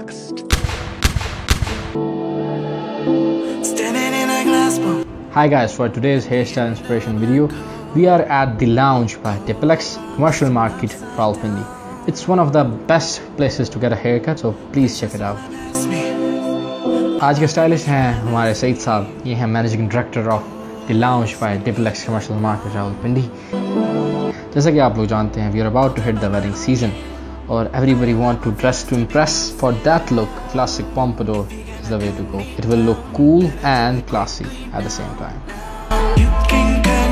lost. Standing in a glass bowl. Hi guys, for today's hairstyle inspiration video, we are at The Lounge by Diplex Commercial Market, Rawalpindi. It's one of the best places to get a haircut, so please check it out. It's me. आज के stylist हैं हमारे सईद साहब ये हैं managing director of the lounge by Diplex commercial market Rawalpindi जैसा कि आप लोग जानते हैं we are about to hit the wedding season or everybody want to dress to impress. For that look classic pompadour is the way to go. It will look cool and classy at the same time.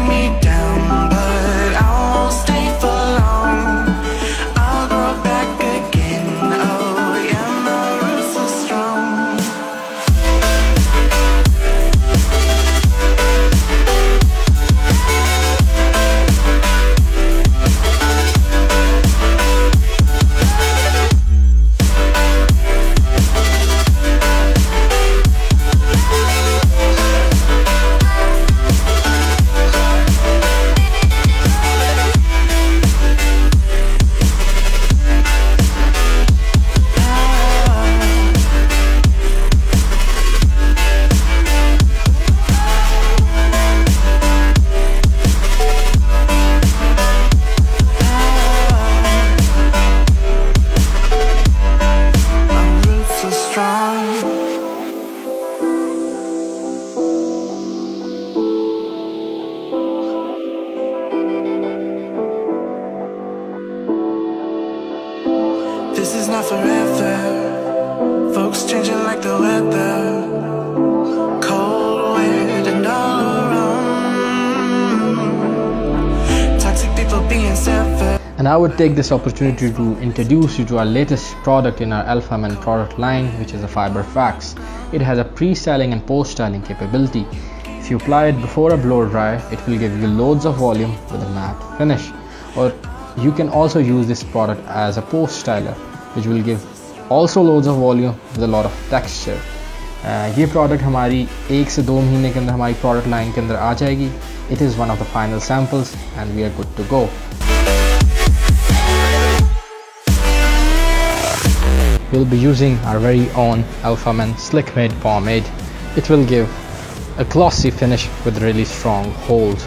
This is not forever. Folks changing like the weather. Cold, and all around. Toxic people being severed. and I would take this opportunity to introduce you to our latest product in our Alpha Men product line, which is a Fiber Fax. It has a pre-styling and post-styling capability. If you apply it before a blow dry, it will give you loads of volume with a matte finish. Or you can also use this product as a post styler, which will give also loads of volume with a lot of texture. Uh, ये product हमारी एक से दो महीने के अंदर हमारी product line के अंदर आ जाएगी it is one of the final samples and we are good to go we'll be using our very own Alpha Men Slick Made pomade. It will give a glossy finish with really strong hold.